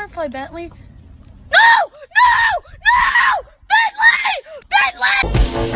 butterfly, Bentley. No! No! No! Bentley! Bentley!